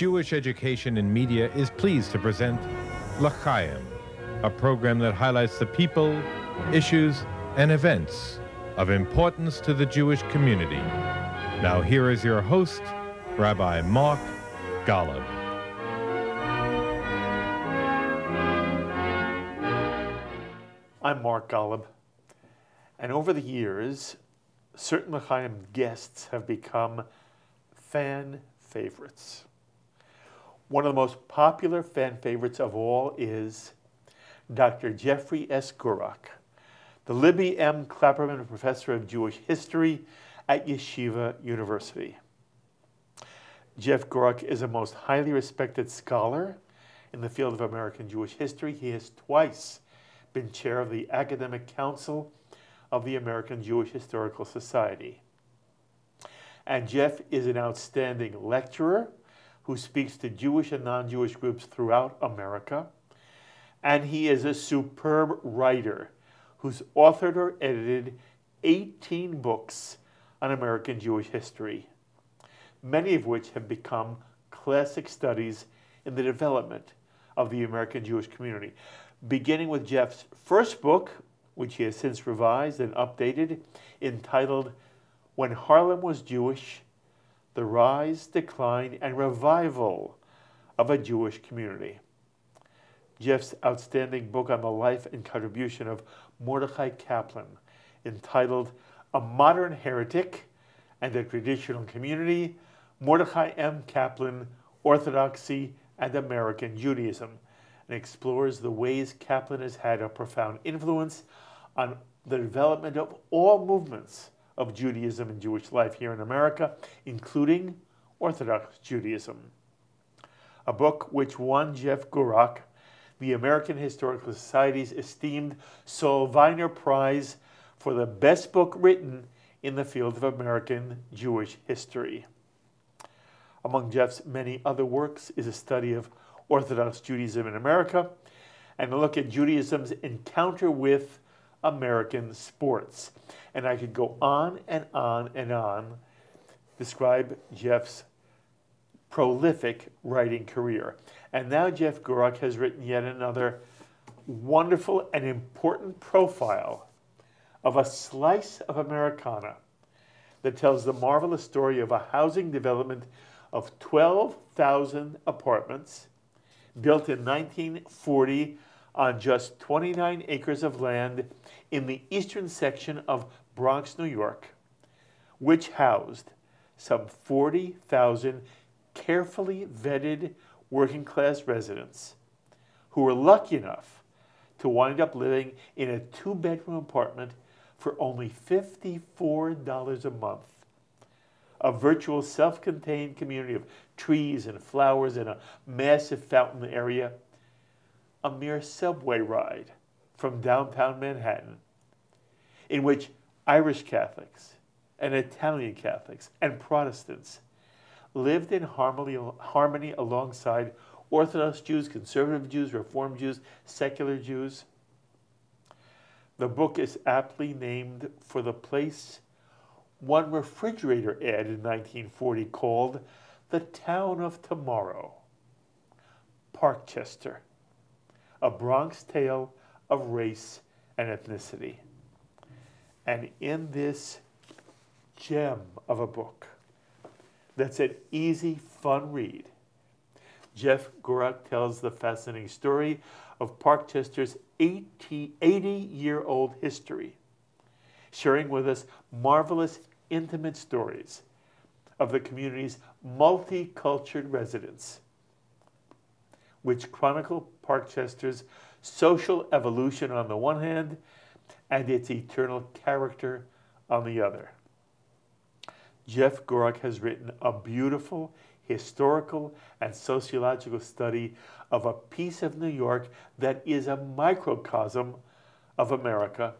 Jewish Education in Media is pleased to present L'Chayim, a program that highlights the people, issues, and events of importance to the Jewish community. Now, here is your host, Rabbi Mark Golub. I'm Mark Golub, and over the years, certain L'Chayim guests have become fan favorites. One of the most popular fan favorites of all is Dr. Jeffrey S. Gurock, the Libby M. Klapperman Professor of Jewish History at Yeshiva University. Jeff Gurock is a most highly respected scholar in the field of American Jewish history. He has twice been chair of the Academic Council of the American Jewish Historical Society. And Jeff is an outstanding lecturer who speaks to Jewish and non Jewish groups throughout America. And he is a superb writer who's authored or edited 18 books on American Jewish history, many of which have become classic studies in the development of the American Jewish community. Beginning with Jeff's first book, which he has since revised and updated, entitled When Harlem Was Jewish The Rise, Decline, and Revival of a Jewish Community. Jeff's outstanding book on the life and contribution of Mordecai Kaplan, entitled A Modern Heretic and a Traditional Community Mordecai M. Kaplan, Orthodoxy and American Judaism, and explores the ways Kaplan has had a profound influence on the development of all movements of Judaism and Jewish life here in America, including Orthodox Judaism. A book which won Jeff Gurock the American Historical Society's esteemed Saul Viener Prize for the best book written in the field of American Jewish history. Among Jeff's many other works is a study of Orthodox Judaism in America and a look at Judaism's encounter with American sports. And I could go on and on and on, describe Jeff's prolific writing career. And now Jeff Gurock has written yet another wonderful and important profile of a slice of Americana that tells the marvelous story of a housing development of 12,000 apartments built in 1940 on just 29 acres of land in the eastern section of Bronx, New York, which housed some 40,000 carefully vetted working class residents who were lucky enough to wind up living in a two bedroom apartment for only $54 a month. A virtual self contained community of trees and flowers and a massive fountain area. A mere subway ride from downtown Manhattan, in which Irish Catholics and Italian Catholics and Protestants lived in harmony, harmony alongside Orthodox Jews, conservative Jews, Reform Jews, secular Jews. The book is aptly named for the place one refrigerator ad in 1940 called the Town of Tomorrow, Parkchester, a Bronx tale of race and ethnicity. And in this gem of a book, that's an easy, fun read. Jeff Gurock tells the fascinating story of Parkchester's 80, 80 year old history, sharing with us marvelous, intimate stories of the community's multicultural residents, which chronicle Parkchester's social evolution on the one hand and its eternal character on the other. Jeff Gurock has written a beautiful historical and sociological study of a piece of New York that is a microcosm of America.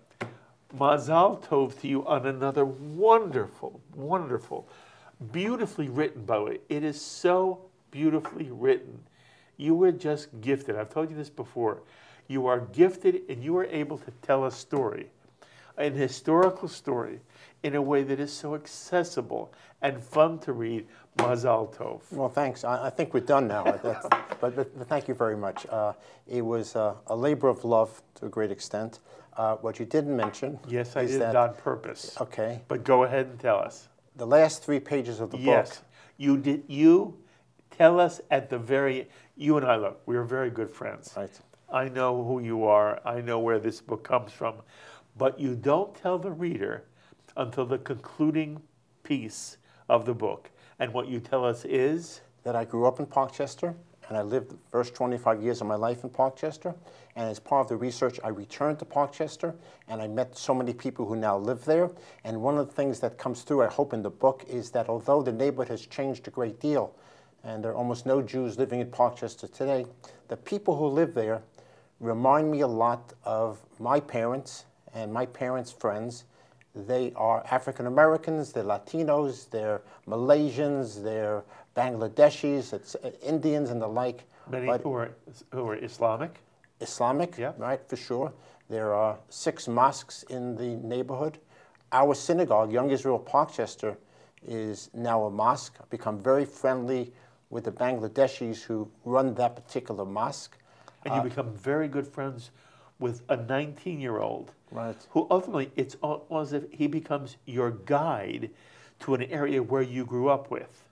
Mazal Tov to you on another wonderful, wonderful, beautifully written, by the way. It is so beautifully written. You were just gifted. I've told you this before. You are gifted and you are able to tell a story, an historical story in a way that is so accessible and fun to read. Mazal Tov. Well, thanks. I, I think we're done now. But, but, but thank you very much. Uh, it was uh, a labor of love to a great extent. Uh, what you didn't mention Yes, I did that, it on purpose. okay, But go ahead and tell us. the last three pages of the Yes, book. you did. You tell us at the very. You and I look. We are very good friends. Right. I know who you are. I know where this book comes from, but you don't tell the reader until the concluding piece of the book. And what you tell us is that I grew up in Parkchester and I lived the first 25 years of my life in Parkchester. And as part of the research, I returned to Parkchester and I met so many people who now live there. And one of the things that comes through, I hope, in the book is that although the neighborhood has changed a great deal, and there are almost no Jews living in Parkchester today, the people who live there remind me a lot of my parents and my parents' friends. They are African Americans, they're Latinos, they're Malaysians, they're Bangladeshis, it's uh, Indians and the like. many But who are who are Islamic. Islamic, Yeah. right, for sure. There are six mosques in the neighborhood. Our synagogue, Young Israel Parkchester, is now a mosque, I've become very friendly with the Bangladeshis who run that particular mosque. and you uh, become very good friends with a 19-year-old Right. who ultimately it's almost as if he becomes your guide to an area where you grew up with.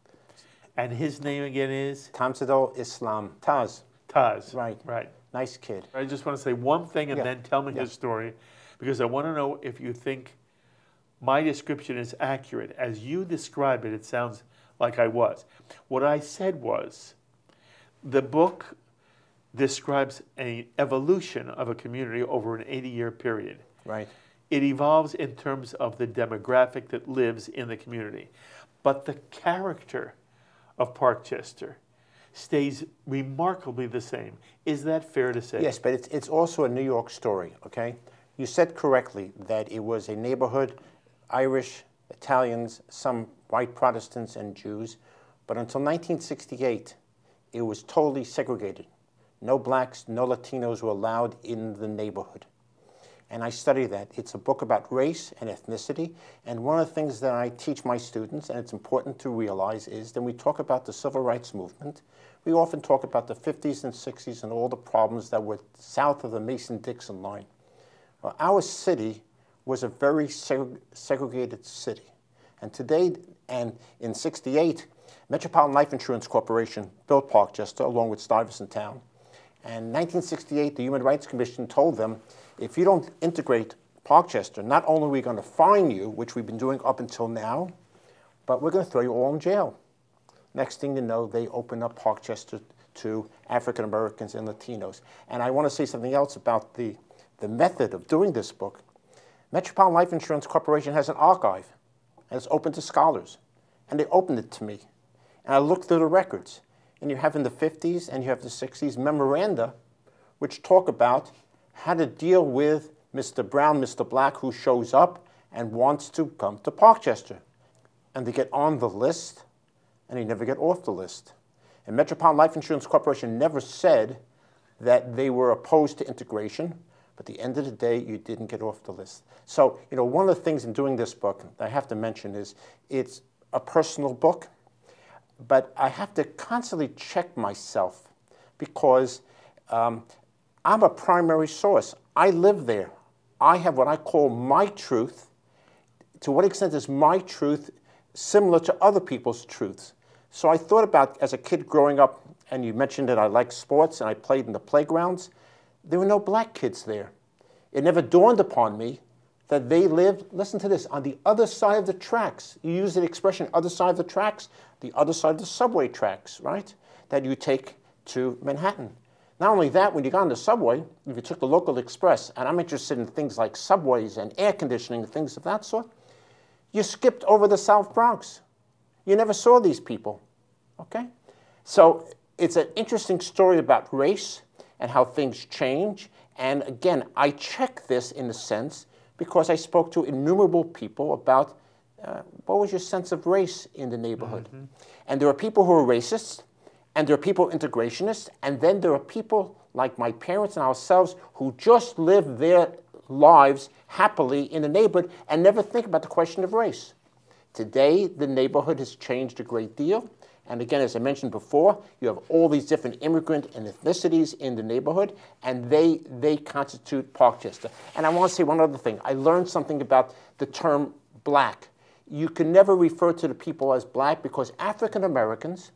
And his name again is Tamsadol Islam. Taz, Taz. Right. Right. nice kid. I just want to say one thing and Yeah. then tell me Yeah. his story because I want to know if you think my description is accurate. As you describe it, it sounds like I was. What I said was the book describes an evolution of a community over an 80 year period. Right. It evolves in terms of the demographic that lives in the community. But the character of Parkchester stays remarkably the same. Is that fair to say? Yes, but it's, it's also a New York story, okay? You said correctly that it was a neighborhood, Irish, Italians, some white Protestants, and Jews. But until 1968, it was totally segregated. No blacks, no Latinos were allowed in the neighborhood. And I study that. It's a book about race and ethnicity. And one of the things that I teach my students, and it's important to realize, is that we talk about the civil rights movement. We often talk about the 50s and 60s and all the problems that were south of the Mason Dixon line. Well, our city was a very seg- segregated city. And today, and in 68, Metropolitan Life Insurance Corporation built Parkchester along with Stuyvesant Town. And in 1968, the Human Rights Commission told them, if you don't integrate Parkchester, not only are we going to fine you, which we've been doing up until now, but we're going to throw you all in jail. Next thing you know, they open up Parkchester to African Americans and Latinos. And I want to say something else about the, the method of doing this book. Metropolitan Life Insurance Corporation has an archive, and it's open to scholars. And they opened it to me. And I looked through the records. And you have in the 50s and you have the 60s memoranda which talk about how to deal with Mr. Brown, Mr. Black, who shows up and wants to come to Parkchester. And they get on the list and they never get off the list. And Metropolitan Life Insurance Corporation never said that they were opposed to integration, but the end of the day, you didn't get off the list. So, you know, one of the things in doing this book that I have to mention is it's a personal book, but I have to constantly check myself because um, I'm a primary source. I live there. I have what I call my truth. To what extent is my truth similar to other people's truths? So I thought about as a kid growing up, and you mentioned that I liked sports and I played in the playgrounds. There were no black kids there. It never dawned upon me that they lived, listen to this, on the other side of the tracks. You use the expression other side of the tracks, the other side of the subway tracks, right? That you take to Manhattan. Not only that, when you got on the subway, if you took the local express, and I'm interested in things like subways and air conditioning and things of that sort, you skipped over the South Bronx. You never saw these people, okay? So it's an interesting story about race and how things change. And again, I check this in a sense because I spoke to innumerable people about uh, what was your sense of race in the neighborhood. And there are people who are racists, and there are people integrationists, and then there are people like my parents and ourselves who just live their lives happily in the neighborhood and never think about the question of race. Today, the neighborhood has changed a great deal. And again, as I mentioned before, you have all these different immigrant and ethnicities in the neighborhood, and they, they constitute Parkchester. And I want to say one other thing. I learned something about the term black. You can never refer to the people as black because African Americans,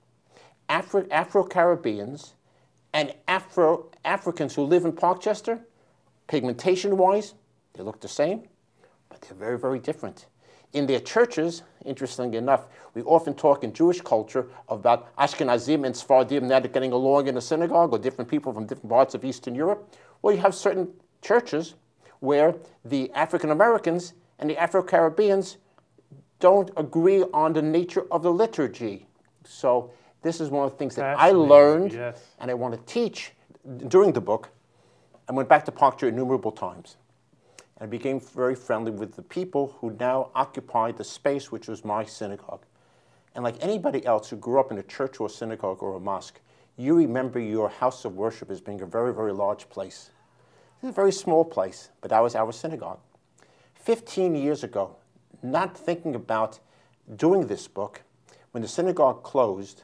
Afro, Afro-Caribbeans, and Afro, Africans who live in Parkchester, pigmentation-wise, they look the same, but they're very, very different. In their churches, interestingly enough, we often talk in Jewish culture about Ashkenazim and Sephardim not getting along in a synagogue or different people from different parts of Eastern Europe. Well, you have certain churches where the African Americans and the Afro Caribbeans don't agree on the nature of the liturgy. So, this is one of the things that I learned yes. and I want to teach during the book. I went back to Parkchester innumerable times. I became very friendly with the people who now occupied the space which was my synagogue. And like anybody else who grew up in a church or a synagogue or a mosque, you remember your house of worship as being a very, very large place. It's a very small place, but that was our synagogue. 15 years ago, not thinking about doing this book, when the synagogue closed,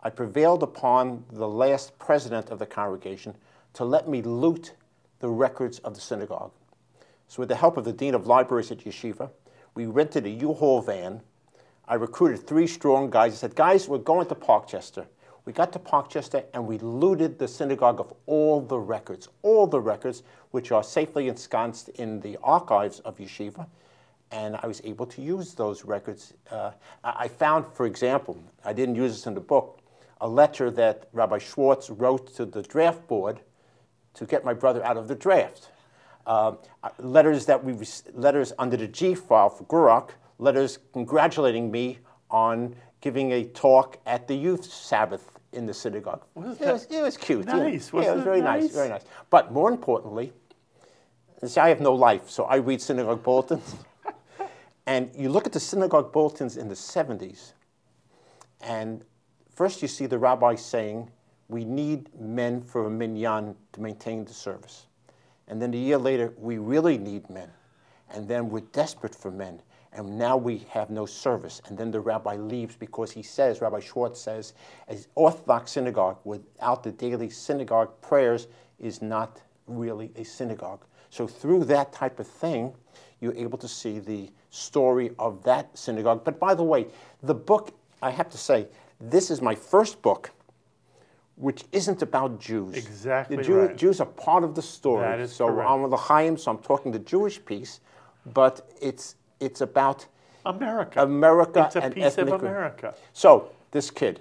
I prevailed upon the last president of the congregation to let me loot the records of the synagogue. So with the help of the Dean of Libraries at Yeshiva, we rented a U-Haul van. I recruited three strong guys. I said, guys, we're going to Parkchester. We got to Parkchester and we looted the synagogue of all the records, all the records which are safely ensconced in the archives of Yeshiva. And I was able to use those records. Uh, I found, for example, I didn't use this in the book, a letter that Rabbi Schwartz wrote to the draft board to get my brother out of the draft. Uh, letters that we letters under the G file for Gurock, letters congratulating me on giving a talk at the youth Sabbath in the synagogue. Was it, was, it was cute. Nice. Yeah, it was very nice? nice, very nice. But more importantly, see, I have no life, so I read synagogue bulletins. and you look at the synagogue bulletins in the 70s, and first you see the rabbi saying, we need men for a minyan to maintain the service. And then a year later, we really need men. And then we're desperate for men. And now we have no service. And then the rabbi leaves because he says, Rabbi Schwartz says, an Orthodox synagogue without the daily synagogue prayers is not really a synagogue. So through that type of thing, you're able to see the story of that synagogue. But by the way, the book, I have to say, this is my first book which isn't about Jews. Exactly the Jew, right. Jews are part of the story. That is so correct. I'm the Chaim, so I'm talking the Jewish piece, but it's it's about America. America it's a and piece of America. So this kid,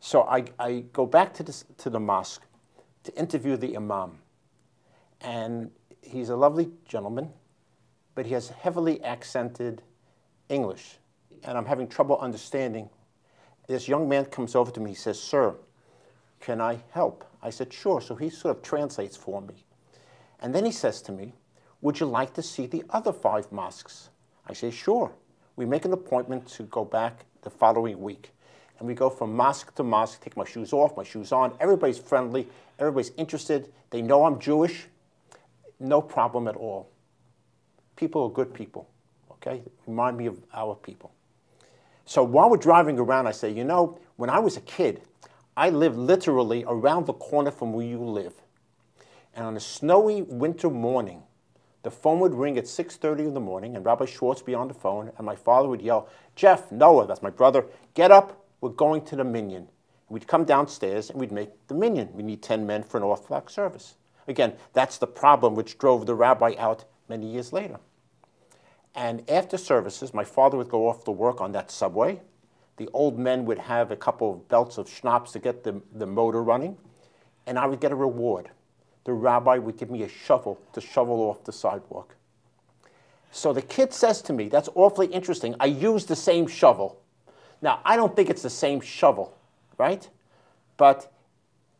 so I, I go back to this to the mosque to interview the imam, and he's a lovely gentleman, but he has heavily accented English, and I'm having trouble understanding. This young man comes over to me. He says, "Sir." Can I help? I said, Sure. So he sort of translates for me. And then he says to me, Would you like to see the other five mosques? I say, Sure. We make an appointment to go back the following week. And we go from mosque to mosque, take my shoes off, my shoes on. Everybody's friendly, everybody's interested. They know I'm Jewish. No problem at all. People are good people, okay? Remind me of our people. So while we're driving around, I say, you know, when I was a kid, I live literally around the corner from where you live. And on a snowy winter morning, the phone would ring at 6.30 in the morning, and Rabbi Schwartz would be on the phone, and my father would yell, Jeff, Noah, that's my brother, get up, we're going to the minyan. We'd come downstairs and we'd make the minyan. We need 10 men for an Orthodox service. Again, that's the problem which drove the rabbi out many years later. And after services, my father would go off to work on that subway, the old men would have a couple of belts of schnapps to get the, the motor running, and I would get a reward. The rabbi would give me a shovel to shovel off the sidewalk. So the kid says to me, That's awfully interesting. I use the same shovel. Now, I don't think it's the same shovel, right? But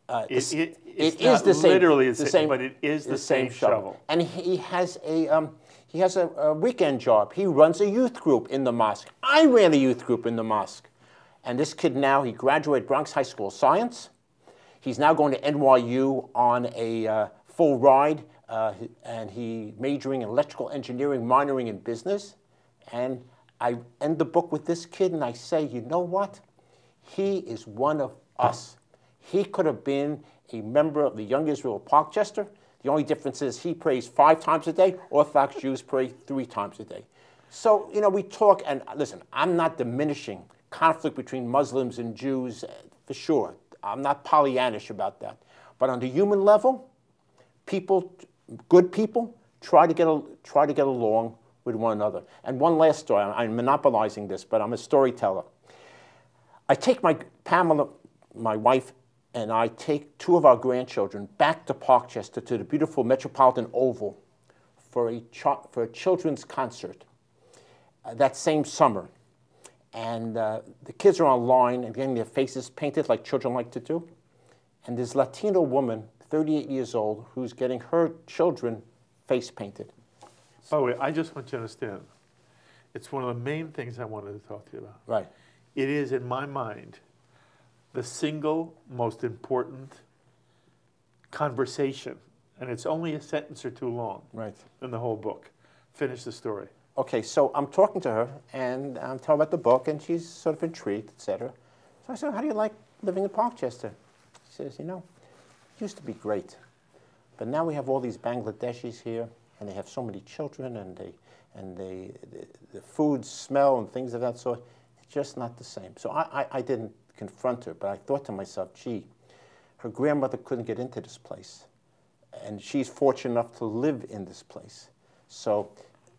uh, It, it, it it's is the same, literally the the same, but it is the, same, shovel. shovel. And he has a um, he has a, a weekend job. He runs a youth group in the mosque. I ran a youth group in the mosque. And this kid now, he graduated Bronx High School of Science. He's now going to NYU on a uh, full ride, uh, and he majoring in electrical engineering, minoring in business. And I end the book with this kid, and I say, you know what? He is one of us. He could have been a member of the Young Israel Parkchester. The only difference is he prays five times a day. Orthodox Jews pray three times a day. So, you know, we talk, and listen, I'm not diminishing conflict between Muslims and Jews uh, for sure. I'm not Pollyannish about that. But on the human level, people, good people, try to get, a, try to get along with one another. And one last story, I'm monopolizing this, but I'm a storyteller. I take my Pamela, my wife, and I take two of our grandchildren back to Parkchester to the beautiful Metropolitan Oval for a, for a children's concert uh, that same summer. And uh, the kids are online and getting their faces painted like children like to do. And this Latino woman, 38 years old, who's getting her children face painted. By the way, I just want you to understand, it's one of the main things I wanted to talk to you about. Right. It is, in my mind, the single most important conversation, and it's only a sentence or two long Right. in the whole book. Finish the story. Okay, so I'm talking to her, and I'm telling about the book, and she's sort of intrigued, etc. So I said, how do you like living in Parkchester? She says, you know, it used to be great. But now we have all these Bangladeshis here, and they have so many children, and they and they, the, the food smell and things of that sort. It's just not the same. So I, I, I didn't confront her, but I thought to myself, gee, her grandmother couldn't get into this place, and she's fortunate enough to live in this place. So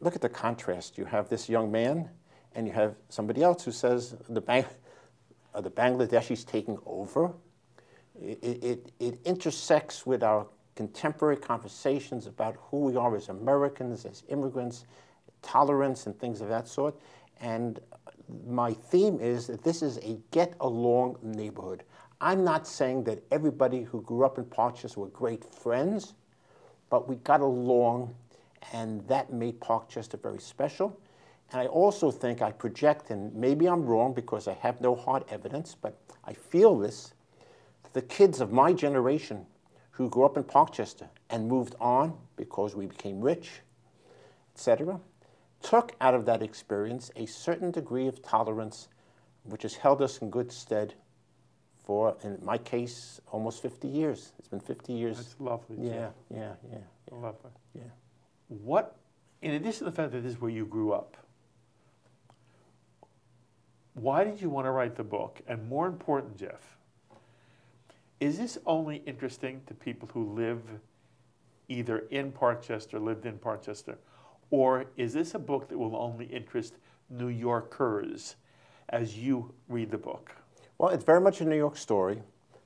look at the contrast. You have this young man, and you have somebody else who says the, Bang- are the Bangladeshis taking over. It, it, it intersects with our contemporary conversations about who we are as Americans, as immigrants, tolerance, and things of that sort. And my theme is that this is a get along neighborhood. I'm not saying that everybody who grew up in Parkchester were great friends, but we got along, and that made Parkchester very special. And I also think I project, and maybe I'm wrong because I have no hard evidence, but I feel this. The kids of my generation who grew up in Parkchester and moved on because we became rich, etc., took out of that experience a certain degree of tolerance, which has held us in good stead for, in my case, almost 50 years. It's been 50 years. That's lovely. yeah, Jim. yeah, yeah, yeah, Lovely. yeah. What, in addition to the fact that this is where you grew up, why did you want to write the book? And more important, Jeff, is this only interesting to people who live either in Parkchester, lived in Parkchester, or is this a book that will only interest New Yorkers as you read the book? Well, it's very much a New York story,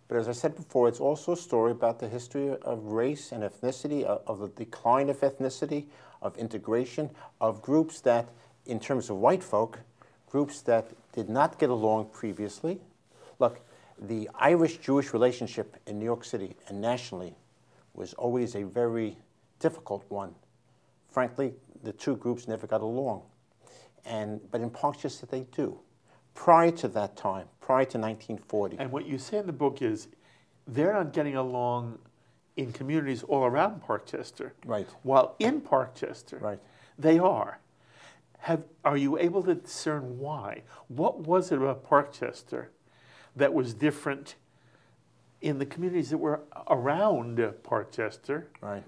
but as I said before, it's also a story about the history of race and ethnicity, of, of the decline of ethnicity, of integration, of groups that, in terms of white folk, groups that did not get along previously. Look, the Irish Jewish relationship in New York City and nationally was always a very difficult one. Frankly, the two groups never got along. And, but in Parkchester, they do. Prior to that time, prior to 1940, And what you say in the book is they're not getting along in communities all around Parkchester. Right. While in Parkchester, Right. they are. Have, are you able to discern why? What was it about Parkchester that was different in the communities that were around Parkchester right?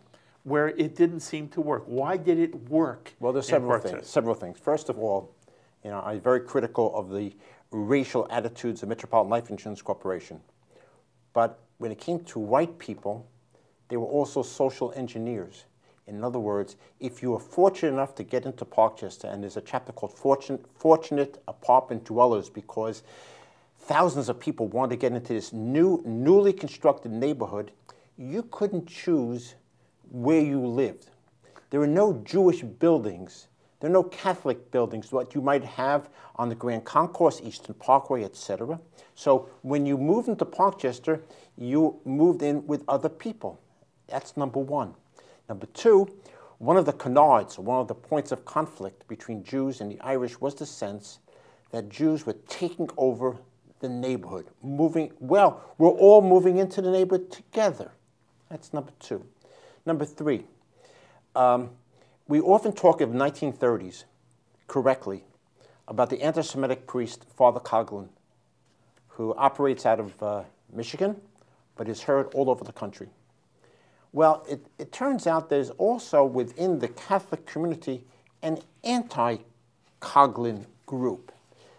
Where it didn't seem to work? Why did it work? Well, there's several things. Several things. First of all, you know, I'm very critical of the racial attitudes of Metropolitan Life Insurance Corporation. But when it came to white people, they were also social engineers. In other words, if you were fortunate enough to get into Parkchester, and there's a chapter called Fortunate, Fortunate Apartment Dwellers because thousands of people wanted to get into this new, newly constructed neighborhood, you couldn't choose where you lived. There are no Jewish buildings. There are no Catholic buildings, what you might have on the Grand Concourse, Eastern Parkway, etc. So when you moved into Parkchester, you moved in with other people. That's number one. Number two, one of the canards, one of the points of conflict between Jews and the Irish was the sense that Jews were taking over the neighborhood, moving, well, we're all moving into the neighborhood together. That's number two. Number three, um, we often talk of 1930s correctly about the anti-Semitic priest Father Coughlin who operates out of uh, Michigan, but is heard all over the country. Well, it, it turns out there's also within the Catholic community an anti Coughlin group.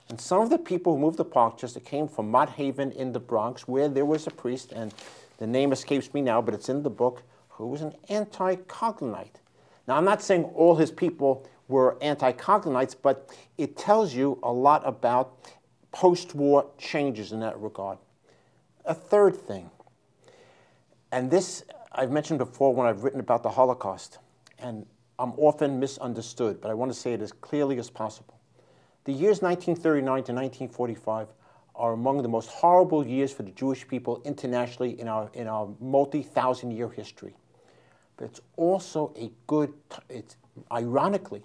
And some of the people who moved to Parkchester came from Mott Haven in the Bronx, where there was a priest, and the name escapes me now, but it's in the book, who was an anti Coughlinite. Now, I'm not saying all his people were anti Coughlinites, but it tells you a lot about post war changes in that regard. A third thing, and this I've mentioned before when I've written about the Holocaust, and I'm often misunderstood, but I want to say it as clearly as possible. The years 1939 to 1945 are among the most horrible years for the Jewish people internationally in our, in our multi-thousand year history. But it's also a good, it's, ironically,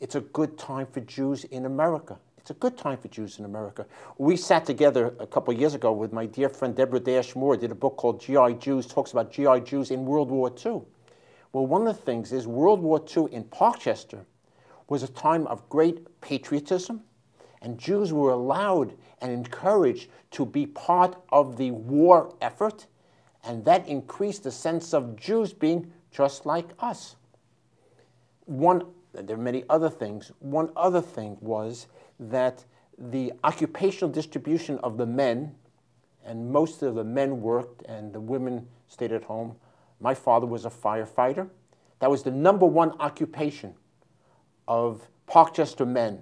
it's a good time for Jews in America. It's a good time for Jews in America. We sat together a couple years ago with my dear friend Deborah Dash Moore, did a book called GI Jews, talks about GI Jews in World War II. Well, one of the things is World War II in Parkchester was a time of great patriotism, and Jews were allowed and encouraged to be part of the war effort, and that increased the sense of Jews being just like us. One, there are many other things. One other thing was that the occupational distribution of the men, and most of the men worked and the women stayed at home. My father was a firefighter. That was the number one occupation of Parkchester men.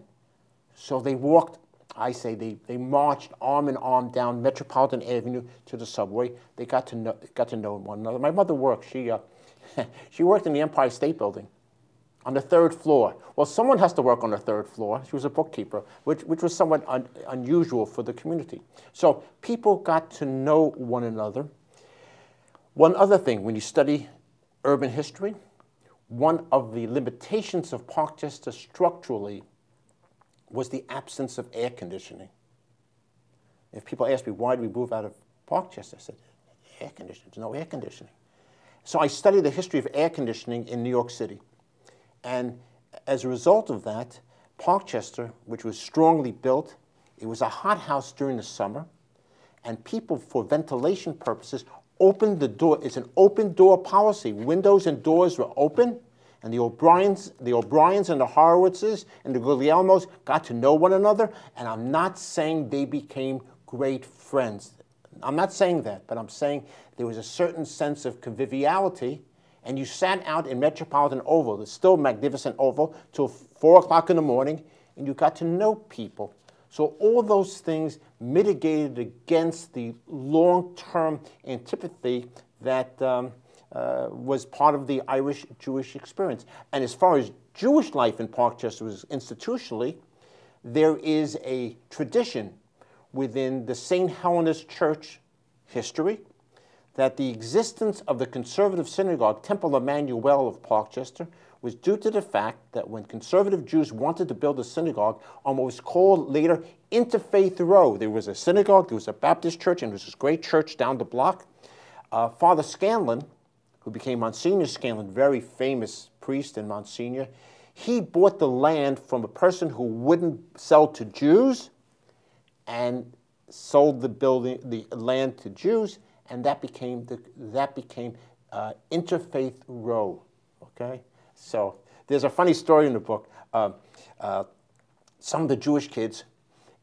So they walked, I say, they, they marched arm in arm down Metropolitan Avenue to the subway. They got to know, got to know one another. My mother worked. She, uh, she worked in the Empire State Building on the third floor. Well, someone has to work on the third floor. She was a bookkeeper, which, which was somewhat un, unusual for the community. So people got to know one another. One other thing, when you study urban history, one of the limitations of Parkchester structurally was the absence of air conditioning. If people ask me, why did we move out of Parkchester? I said, air conditioning, no air conditioning. So I studied the history of air conditioning in New York City. And as a result of that, Parkchester, which was strongly built, it was a hothouse during the summer, and people, for ventilation purposes, opened the door. It's an open door policy. Windows and doors were open, and the O'Briens, the O'Briens and the Horowitzes and the Guglielmos got to know one another. And I'm not saying they became great friends. I'm not saying that, but I'm saying there was a certain sense of conviviality and you sat out in Metropolitan Oval, the still magnificent Oval, till 4 o'clock in the morning, and you got to know people. So all those things mitigated against the long-term antipathy that um, uh, was part of the Irish Jewish experience. And as far as Jewish life in Parkchester was institutionally, there is a tradition within the St. Helena's Church history that the existence of the conservative synagogue, Temple Emmanuel of Parkchester, was due to the fact that when conservative Jews wanted to build a synagogue on what was called later Interfaith Row, there was a synagogue, there was a Baptist church, and there was this great church down the block. Uh, Father Scanlon, who became Monsignor Scanlon, very famous priest in Monsignor, he bought the land from a person who wouldn't sell to Jews and sold the building, the land to Jews and that became the, that became uh, interfaith row. Okay, so there's a funny story in the book. Uh, uh, some of the Jewish kids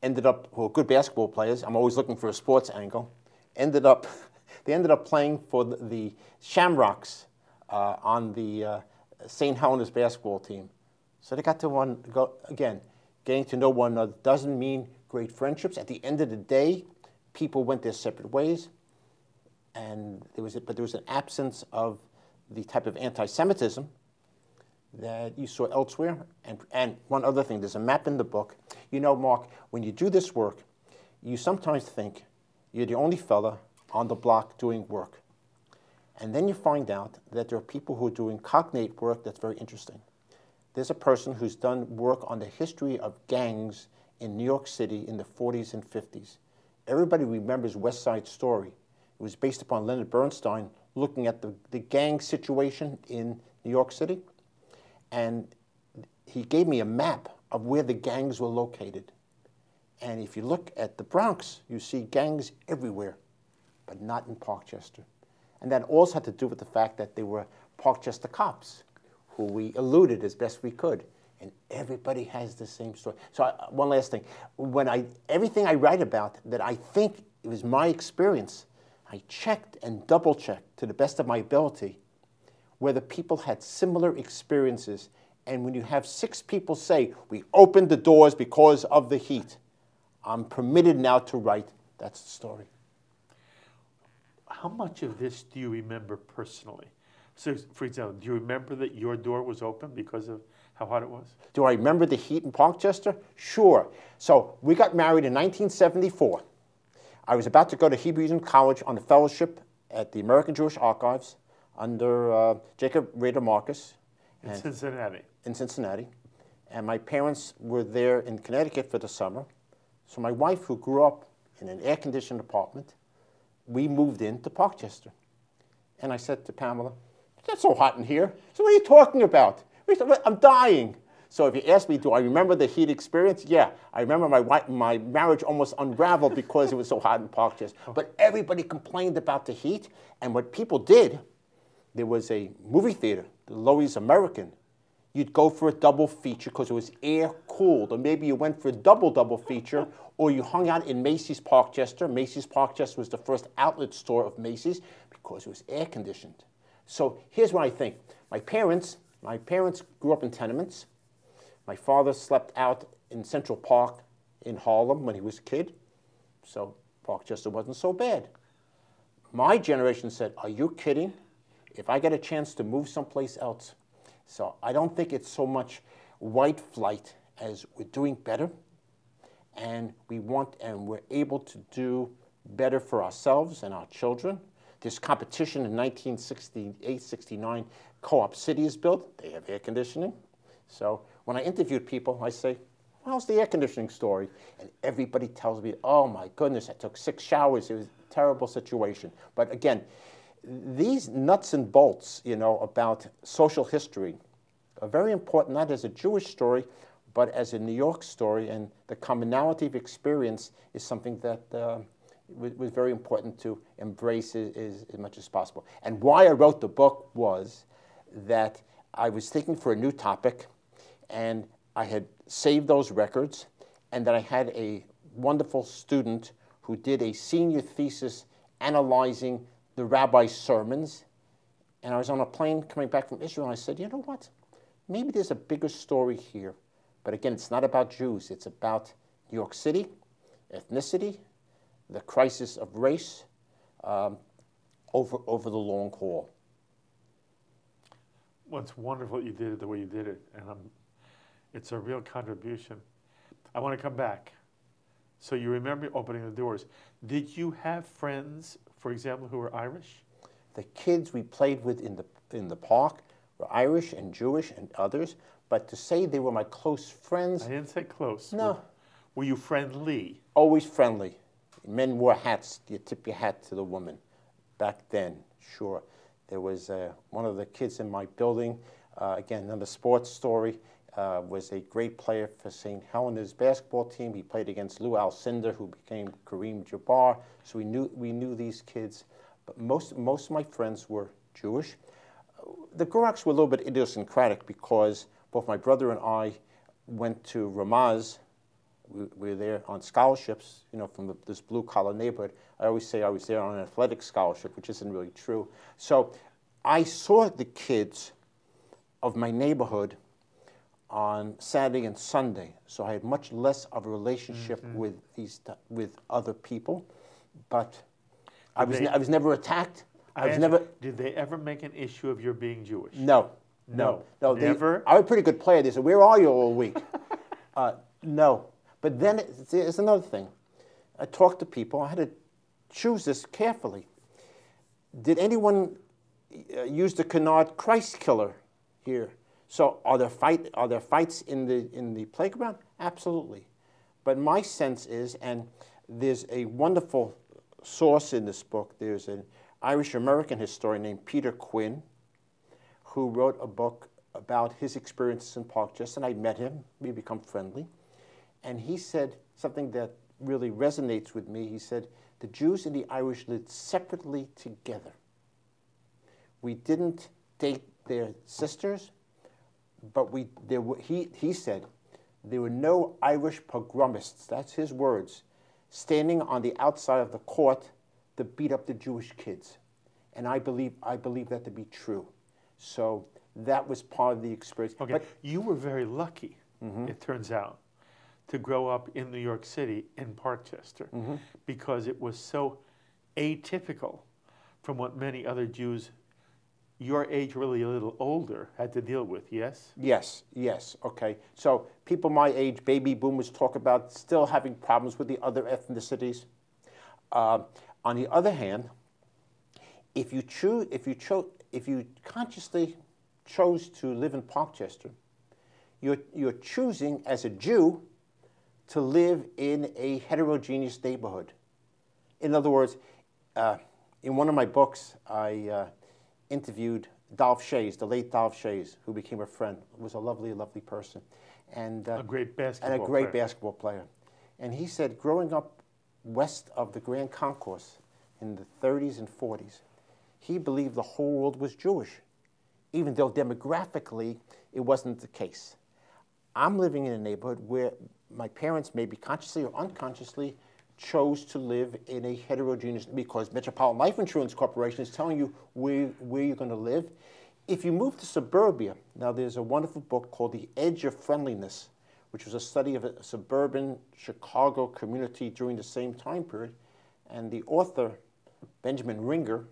ended up who are good basketball players. I'm always looking for a sports angle. Ended up they ended up playing for the, Shamrocks uh, on the uh, St. Helena's basketball team. So they got to one go again. Getting to know one another doesn't mean great friendships. At the end of the day, people went their separate ways and there was a, but there was an absence of the type of anti-Semitism that you saw elsewhere. And, and one other thing, there's a map in the book. You know, Mark, when you do this work, you sometimes think you're the only fella on the block doing work. And then you find out that there are people who are doing cognate work that's very interesting. There's a person who's done work on the history of gangs in New York City in the 40s and 50s. Everybody remembers West Side Story. It was based upon Leonard Bernstein looking at the, the gang situation in New York City. And he gave me a map of where the gangs were located. And if you look at the Bronx, you see gangs everywhere, but not in Parkchester. And that also had to do with the fact that they were Parkchester cops, who we eluded as best we could. And everybody has the same story. So I, one last thing, when I everything I write about that I think it was my experience, I checked and double checked to the best of my ability whether people had similar experiences. And when you have six people say, we opened the doors because of the heat, I'm permitted now to write, that's the story. How much of this do you remember personally? So, for example, do you remember that your door was open because of how hot it was? Do I remember the heat in Parkchester? Sure. So we got married in 1974. I was about to go to Hebrew Union College on a fellowship at the American Jewish Archives under uh, Jacob Rader Marcus. In Cincinnati. In Cincinnati. And my parents were there in Connecticut for the summer. So my wife, who grew up in an air-conditioned apartment, we moved into Parkchester. And I said to Pamela, it's not so hot in here. So what are you talking about? I'm dying. So if you ask me, do I remember the heat experience? Yeah, I remember my, wife, my marriage almost unraveled because it was so hot in Parkchester. Oh. But everybody complained about the heat. And what people did, there was a movie theater, the Loew's American. You'd go for a double feature because it was air or maybe you went for a double double feature, or you hung out in Macy's Parkchester. Macy's Parkchester was the first outlet store of Macy's because it was air conditioned. So here's what I think. My parents, my parents grew up in tenements. My father slept out in Central Park in Harlem when he was a kid. So Parkchester wasn't so bad. My generation said, Are you kidding? If I get a chance to move someplace else. So I don't think it's so much white flight as we're doing better and we want and we're able to do better for ourselves and our children. This competition in 1968, 69, Co-op City is built. They have air conditioning. So when I interviewed people, I say, how's the air conditioning story? And everybody tells me, oh my goodness, I took six showers. It was a terrible situation. But again, these nuts and bolts, you know, about social history are very important, not as a Jewish story, but as a New York story, and the commonality of experience is something that uh, was, very important to embrace as, as much as possible. And why I wrote the book was that I was thinking for a new topic, and I had saved those records, and that I had a wonderful student who did a senior thesis analyzing the rabbi's sermons. And I was on a plane coming back from Israel, and I said, you know what? Maybe there's a bigger story here. But again, it's not about Jews, it's about New York City, ethnicity, the crisis of race um, over, over the long haul. Well, it's wonderful you did it the way you did it, and um, it's a real contribution. I want to come back. So you remember opening the doors. Did you have friends, for example, who were Irish? The kids we played with in the, in the park were Irish and Jewish and others, but to say they were my close friends. I didn't say close. No. Were, were you friendly? Always friendly. Men wore hats. You tip your hat to the woman. Back then, sure. There was uh, one of the kids in my building, uh, again, another sports story, uh, was a great player for St. Helena's basketball team. He played against Lou Alcindor, who became Kareem Jabbar. So we knew, we knew these kids. But most, most of my friends were Jewish. The Gurocks were a little bit idiosyncratic because both my brother and I went to Ramaz. We, we were there on scholarships, you know, from the, this blue collar neighborhood. I always say I was there on an athletic scholarship, which isn't really true. So I saw the kids of my neighborhood on Saturday and Sunday, so I had much less of a relationship mm -hmm. with these with other people. But did I was they, I was never attacked. I, I was never. Did they ever make an issue of your being Jewish? No, no, no. Never. They, I was a pretty good player. They said, "Where are you all week?" uh, no, but then it's another thing. I talked to people. I had to choose this carefully. Did anyone uh, use the canard Christ killer here? So are there, fight, are there fights in the, in the playground? Absolutely. But my sense is, and there's a wonderful source in this book, there's an Irish-American historian named Peter Quinn who wrote a book about his experiences in Parkchester, and I met him. We become friendly. And he said something that really resonates with me. He said, The Jews and the Irish lived separately together. We didn't date their sisters, but we, there were, he, he said, there were no Irish pogromists, that's his words, standing on the outside of the court to beat up the Jewish kids. And I believe, I believe that to be true. So that was part of the experience. Okay, But you were very lucky, it turns out, to grow up in New York City in Parkchester because it was so atypical from what many other Jews your age, really a little older, had to deal with, yes? Yes, yes, okay. So people my age, baby boomers, talk about still having problems with the other ethnicities. Uh, on the other hand, if you choose, if you cho- if you consciously chose to live in Parkchester, you're, you're choosing as a Jew to live in a heterogeneous neighborhood. In other words, uh, in one of my books, I uh, interviewed Dolph Schayes, the late Dolph Schayes, who became a friend. Was a lovely, lovely person, and uh, A great basketball and a great player. basketball player. And he said, growing up west of the Grand Concourse in the 30s and 40s, he believed the whole world was Jewish, even though demographically it wasn't the case. I'm living in a neighborhood where my parents, maybe consciously or unconsciously, chose to live in a heterogeneous because Metropolitan Life Insurance Corporation is telling you where, where you're going to live. If you move to suburbia, now there's a wonderful book called The Edge of Friendliness, which was a study of a suburban Chicago community during the same time period. And the author, Benjamin Ringer,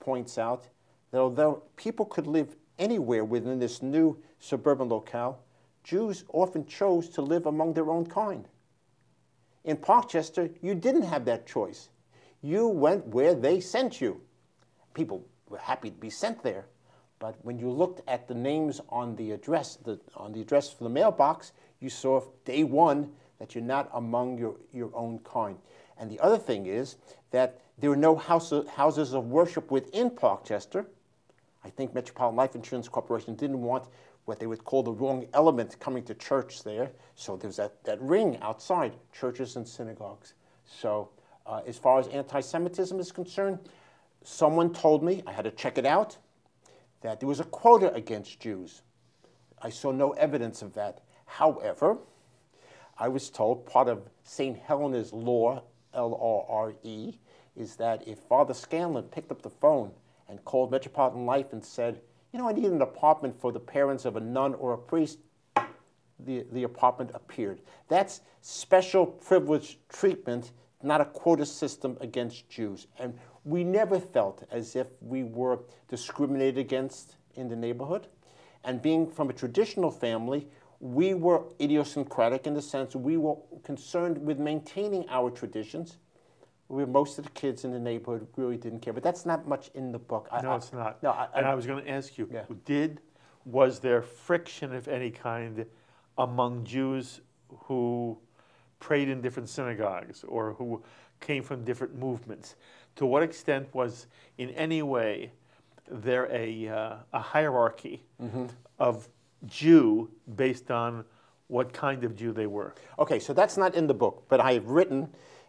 points out that although people could live anywhere within this new suburban locale, Jews often chose to live among their own kind. In Parkchester, you didn't have that choice. You went where they sent you. People were happy to be sent there, but when you looked at the names on the address, the, on the address for the mailbox, you saw day one that you're not among your, your own kind. And the other thing is that there were no house, houses of worship within Parkchester. I think Metropolitan Life Insurance Corporation didn't want what they would call the wrong element coming to church there. So there's that, that ring outside churches and synagogues. So, uh, as far as anti Semitism is concerned, someone told me, I had to check it out, that there was a quota against Jews. I saw no evidence of that. However, I was told part of St. Helena's law, L R R E, is that if Father Scanlon picked up the phone and called Metropolitan Life and said, you know, I need an apartment for the parents of a nun or a priest, the, the apartment appeared. That's special privileged treatment, not a quota system against Jews. And we never felt as if we were discriminated against in the neighborhood. And being from a traditional family, we were idiosyncratic in the sense we were concerned with maintaining our traditions. Where most of the kids in the neighborhood really didn't care, but that's not much in the book. I- No, I- it's not. No, I, and I- I was going to ask you, Yeah. did was there friction of any kind among Jews who prayed in different synagogues or who came from different movements? To what extent was, in any way, there a uh, a hierarchy Mm-hmm. of Jew based on what kind of Jew they were? Okay, so that's not in the book, but I have written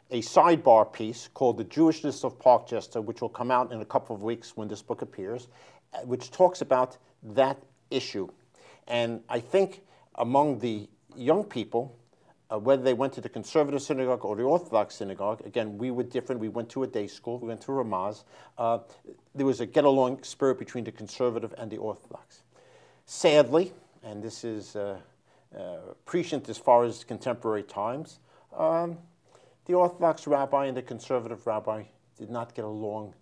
a sidebar piece called The Jewishness of Parkchester, which will come out in a couple of weeks when this book appears, uh, which talks about that issue. And I think among the young people, uh, whether they went to the conservative synagogue or the Orthodox synagogue, again, we were different. We went to a day school, we went to Ramaz. Uh, there was a get along spirit between the conservative and the Orthodox. Sadly, and this is uh, uh, prescient as far as contemporary times, um, the Orthodox rabbi and the conservative rabbi did not get along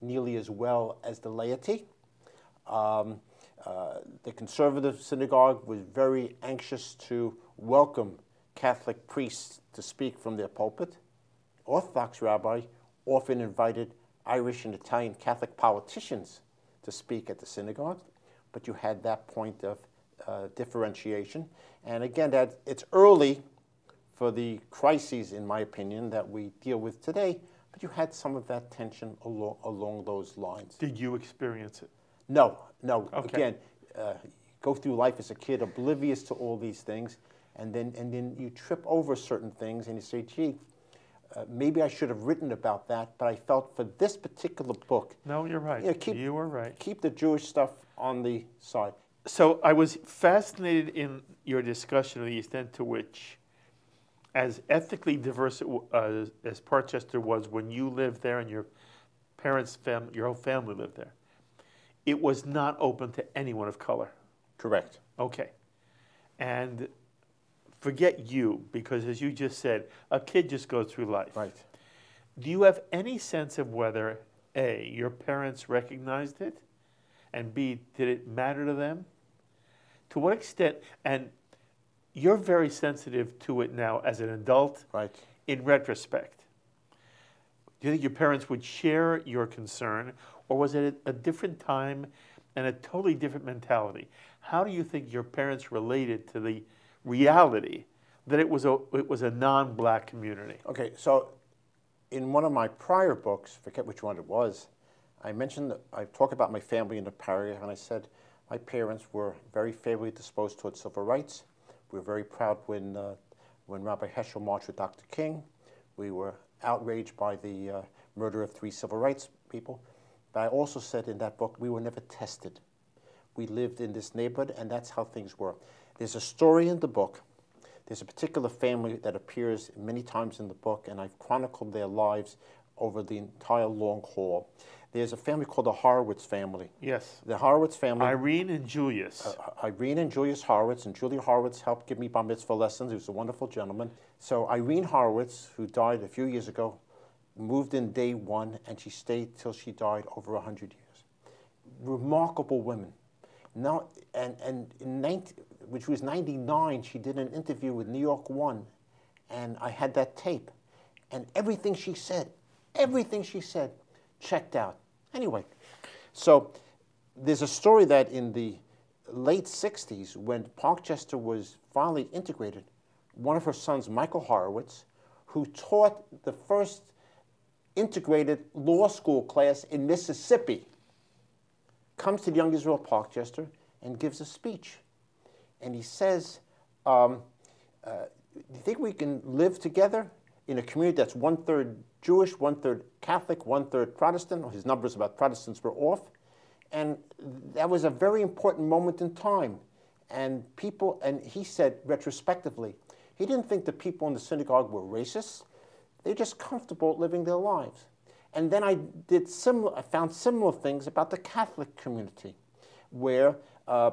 nearly as well as the laity. Um, uh, the conservative synagogue was very anxious to welcome Catholic priests to speak from their pulpit. Orthodox rabbi often invited Irish and Italian Catholic politicians to speak at the synagogue, but you had that point of uh, differentiation. And again, that it's early for the crises, in my opinion, that we deal with today, but you had some of that tension along, along those lines. Did you experience it? No, no. Okay. Again, uh, go through life as a kid oblivious to all these things. and then and then you trip over certain things, and you say, "Gee, uh, maybe I should have written about that." But I felt for this particular book, No, you're right. Yeah, keep- you were right. keep the Jewish stuff on the side. So I was fascinated in your discussion of the extent to which, as ethnically diverse uh, as Parkchester was when you lived there and your parents' family, your whole family lived there, it was not open to anyone of color. Correct. Okay. And forget you, because as you just said, a kid just goes through life. Right. Do you have any sense of whether A, your parents recognized it, and B, did it matter to them? To what extent, and you're very sensitive to it now as an adult Right. in retrospect. Do you think your parents would share your concern, or was it a, different time and a totally different mentality? How do you think your parents related to the reality that it was a, it was a non black community? Okay, so in one of my prior books, forget which one it was, I mentioned I talk about my family in the paragraph, and I said my parents were very favorably disposed towards civil rights. We were very proud when uh, when Rabbi Heschel marched with Dr. King. We were outraged by the uh, murder of three civil rights people. But I also said in that book we were never tested. We lived in this neighborhood, and that's how things were. There's a story in the book there's a particular family that appears many times in the book, and I've chronicled their lives over the entire long haul. There's a family called the Horowitz family. Yes. The Horowitz family, Irene and Julius. uh, Irene and Julius Horowitz, and Julia Horowitz helped give me bar mitzvah lessons. He was a wonderful gentleman. So Irene Horowitz, who died a few years ago, moved in day one, and she stayed till she died over 100 years. Remarkable women. Now, and, and in 19, which was 99, she did an interview with New York One, and I had that tape. And everything she said, everything she said, checked out. Anyway, so there's a story that in the late 60s, when Parkchester was finally integrated, one of her sons, Michael Horowitz, who taught the first integrated law school class in Mississippi, comes to the Young Israel Parkchester and gives a speech. And he says, um, uh, Do you think we can live together in a community that's one third Jewish, one third Catholic, one third Protestant? His numbers about Protestants were off. And that was a very important moment in time. And people, and he said retrospectively, he didn't think the people in the synagogue were racist. They're just comfortable living their lives. And then I did similar, I found similar things about the Catholic community, where uh,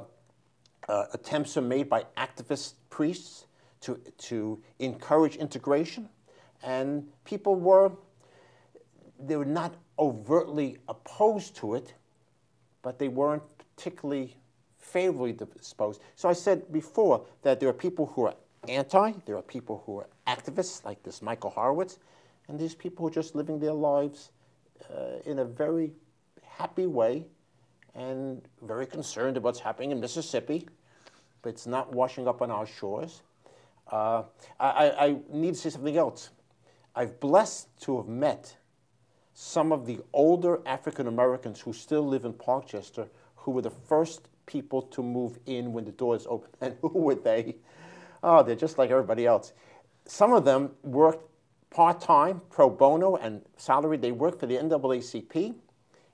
uh, attempts are made by activist priests to, to encourage integration. And people were, they were not overtly opposed to it, but they weren't particularly favorably disposed. So I said before that there are people who are anti, there are people who are activists, like this Michael Horowitz, and these people who are just living their lives uh, in a very happy way and very concerned about what's happening in Mississippi, but it's not washing up on our shores. Uh, I, I, I need to say something else. I've blessed to have met some of the older African Americans who still live in Parkchester who were the first people to move in when the doors opened. And who were they? Oh, they're just like everybody else. Some of them worked part time, pro bono, and salary. They worked for the NAACP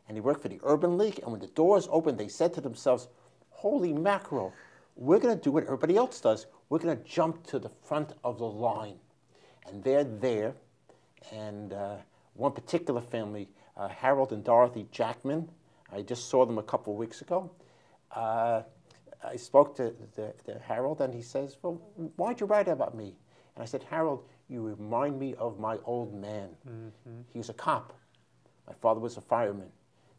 and they worked for the Urban League. And when the doors opened, they said to themselves, Holy mackerel, we're going to do what everybody else does. We're going to jump to the front of the line. And they're there. And uh, one particular family, uh, Harold and Dorothy Jackman, I just saw them a couple of weeks ago. Uh, I spoke to, the, to Harold, and he says, Well, why'd you write about me? And I said, Harold, you remind me of my old man. He was a cop. My father was a fireman.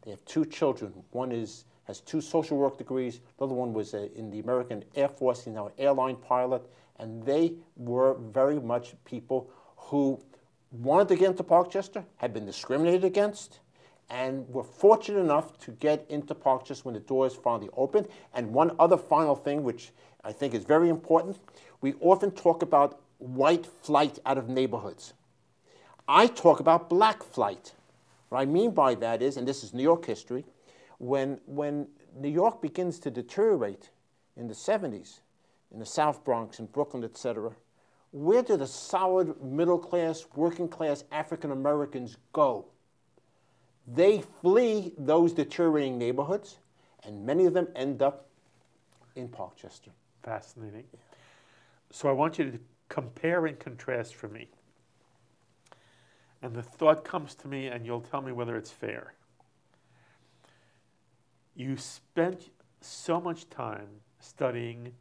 They have two children. One is has two social work degrees. The other one was uh, in the American Air Force. He's now an airline pilot. And they were very much people who wanted to get into Parkchester, had been discriminated against, and were fortunate enough to get into Parkchester when the doors finally opened. And one other final thing, which I think is very important, we often talk about white flight out of neighborhoods. I talk about black flight. What I mean by that is, and this is New York history, when, when New York begins to deteriorate in the 70s, in the South Bronx, in Brooklyn, etc., where do the solid middle class, working class African Americans go? They flee those deteriorating neighborhoods, and many of them end up in Parkchester. Fascinating. So I want you to compare and contrast for me. And the thought comes to me, and you'll tell me whether it's fair. You spent so much time studying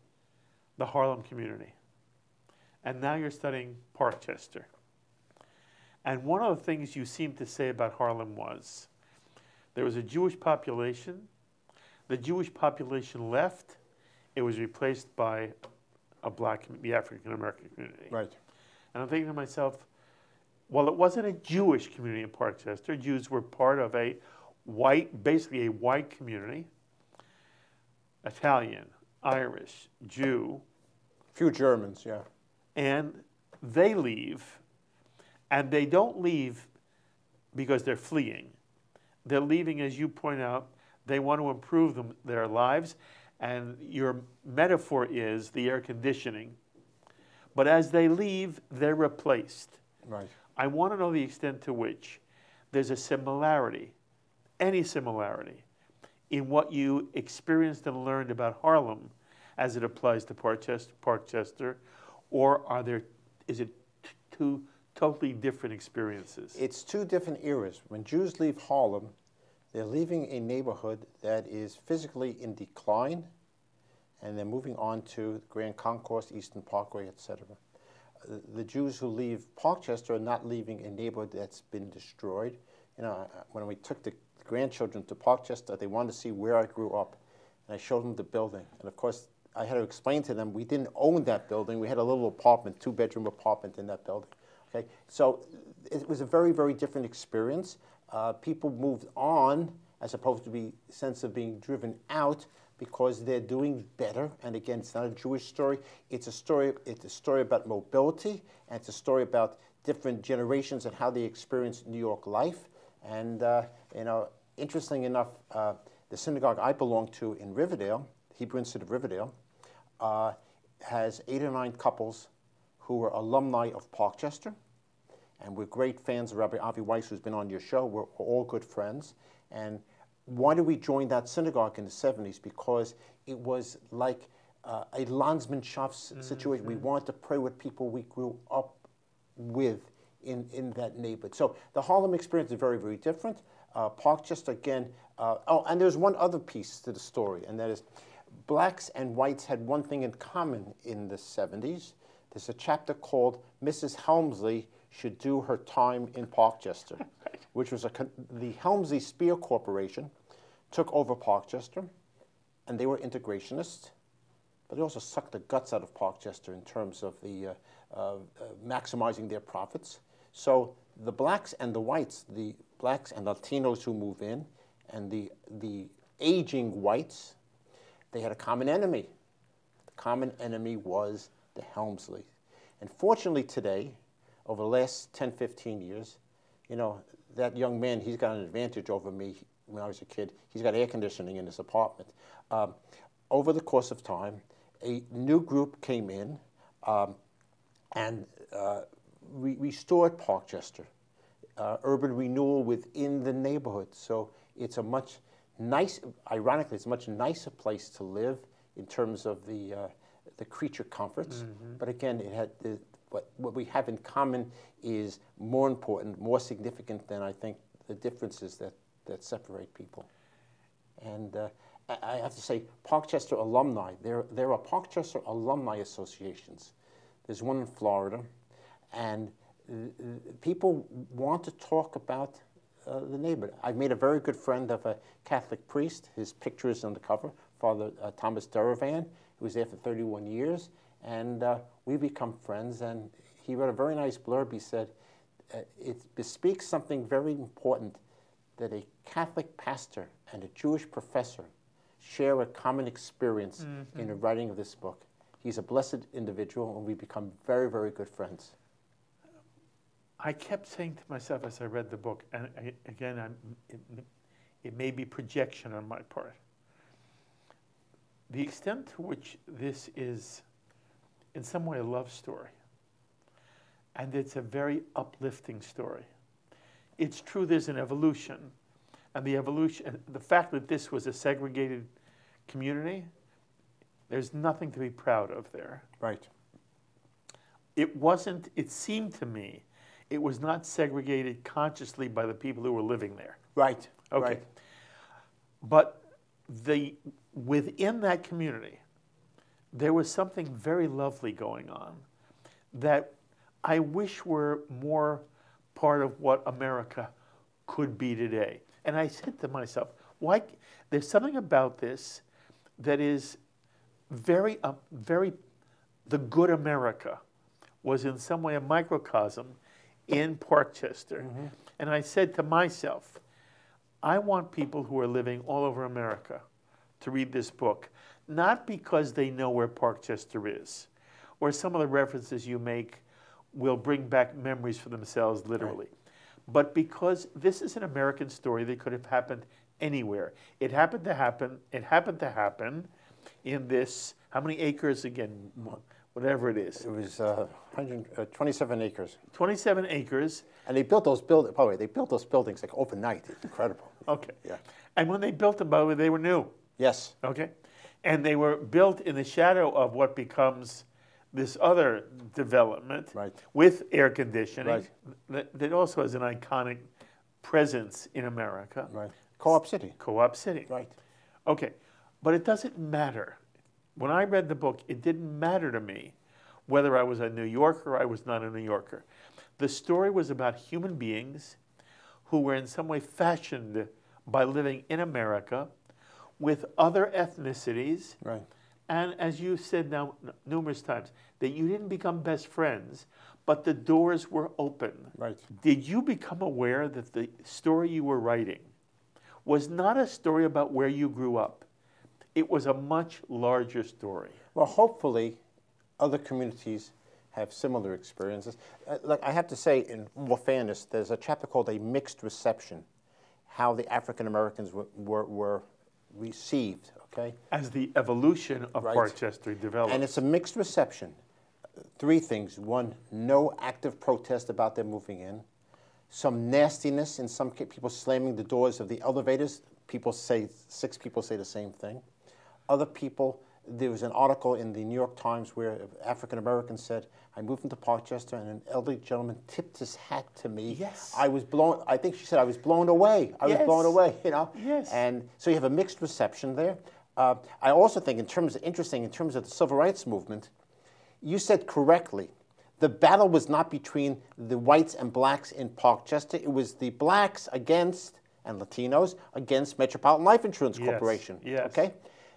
the Harlem community, and now you're studying Parkchester. And one of the things you seemed to say about Harlem was there was a Jewish population, the Jewish population left, it was replaced by a black, the African American community. Right. And I'm thinking to myself, well, it wasn't a Jewish community in Parkchester. Jews were part of a white, basically a white community, Italian, Irish, Jew. A Few Germans, yeah. And they leave, and they don't leave because they're fleeing. They're leaving, as you point out, they want to improve them, their lives, and your metaphor is the air conditioning. But as they leave, they're replaced. Right. I want to know the extent to which there's a similarity, any similarity, in what you experienced and learned about Harlem as it applies to Parkchester, Parkchester or are there, is it two totally different experiences? It's two different eras. When Jews leave Harlem, they're leaving a neighborhood that is physically in decline, and they're moving on to Grand Concourse, Eastern Parkway, etc. Uh, the Jews who leave Parkchester are not leaving a neighborhood that's been destroyed. You know, uh, when we took the grandchildren to Parkchester, they wanted to see where I grew up, and I showed them the building. And of course, I had to explain to them we didn't own that building. We had a little apartment, two bedroom apartment in that building. Okay, so it was a very, very different experience. Uh, people moved on as opposed to be sense of being driven out because they're doing better. And again, it's not a Jewish story. It's a story. It's a story about mobility, and it's a story about different generations and how they experience New York life. And uh, you know, interesting enough, uh, the synagogue I belong to in Riverdale, Hebrew Institute of Riverdale, uh, has eight or nine couples who were alumni of Parkchester, and we're great fans of Rabbi Avi Weiss, who's been on your show. We're, all good friends. And why did we join that synagogue in the 70s? Because it was like uh, a landsmanship situation. Mm-hmm. We wanted to pray with people we grew up with in, in that neighborhood. So the Harlem experience is very, very different. Uh, Parkchester, again, uh, oh, and there's one other piece to the story, and that is blacks and whites had one thing in common in the 70s. There's a chapter called Mrs. Helmsley Should Do Her Time in Parkchester, which was a, the Helmsley Spear Corporation took over Parkchester, and they were integrationists, but they also sucked the guts out of Parkchester in terms of the uh, uh, maximizing their profits. So the blacks and the whites, the blacks and Latinos who move in, and the, the aging whites, they had a common enemy. The common enemy was the Helmsley. And fortunately today, over the last 10, 15 years, you know, that young man, he's got an advantage over me when I was a kid. He's got air conditioning in his apartment. Um, over the course of time, a new group came in um, and uh, re- restored Parkchester, uh, urban renewal within the neighborhood. So it's a much nice, ironically, it's a much nicer place to live in terms of the, uh, the creature comforts. Mm-hmm. But again, it had the, what, what we have in common is more important, more significant than I think the differences that, that separate people. And uh, I have to say, Parkchester alumni, there, there are Parkchester alumni associations. There's one in Florida, and uh, people want to talk about uh, the neighborhood. I've made a very good friend of a Catholic priest. His picture is on the cover, Father uh, Thomas Derivan, who was there for 31 years. And uh, we become friends. And he wrote a very nice blurb. He said, uh, it bespeaks something very important that a Catholic pastor and a Jewish professor share a common experience mm-hmm. in the writing of this book. He's a blessed individual, and we become very, very good friends. I kept saying to myself as I read the book, and I, again, it, it may be projection on my part, the extent to which this is in some way a love story. And it's a very uplifting story. It's true there's an evolution, and the evolution, the fact that this was a segregated community, there's nothing to be proud of there. Right. It wasn't, it seemed to me, it was not segregated consciously by the people who were living there. Right. Okay. Right. But the within that community, there was something very lovely going on that I wish were more part of what America could be today. And I said to myself, why there's something about this that is very uh, very the good America was in some way a microcosm in Parkchester. Mm-hmm. And I said to myself, I want people who are living all over America to read this book, not because they know where Parkchester is, or some of the references you make will bring back memories for themselves, literally, but because this is an American story that could have happened anywhere. It happened to happen. It happened to happen in this. How many acres again? Whatever it is, It was uh, uh, 27 acres. 27 acres. And they built those buildings, by the way, they built those buildings like overnight. It's incredible. Okay. Yeah. And when they built them, by the way, they were new. Yes. Okay. And they were built in the shadow of what becomes this other development Right. with air conditioning Right. that, that also has an iconic presence in America. Right. Co-op City. Co-op City. Right. Okay. But it doesn't matter. When I read the book, it didn't matter to me whether I was a New Yorker or I was not a New Yorker. The story was about human beings who were in some way fashioned by living in America with other ethnicities. Right. And as you said now numerous times, that you didn't become best friends, but the doors were open. Right. Did you become aware that the story you were writing was not a story about where you grew up? It was a much larger story. Well, hopefully, other communities have similar experiences. Uh, like I have to say, in more fairness, there's a chapter called "A Mixed Reception," how the African Americans were, were, were received. Okay, As the evolution of Right. Parkchester developed. and it's a mixed reception. Three things: one, no active protest about their moving in. Some nastiness in some people slamming the doors of the elevators. People say six people say the same thing. Other people, there was an article in the New York Times where African Americans said, "I moved into Parkchester and an elderly gentleman tipped his hat to me. Yes. I was blown. I think she said I was blown away. I was blown away. You know. Yes. And so you have a mixed reception there. Uh, I also think, in terms of interesting, in terms of the civil rights movement, you said correctly. The battle was not between the whites and blacks in Parkchester. It was the blacks against and Latinos against Metropolitan Life Insurance Yes, Corporation. yes. Okay.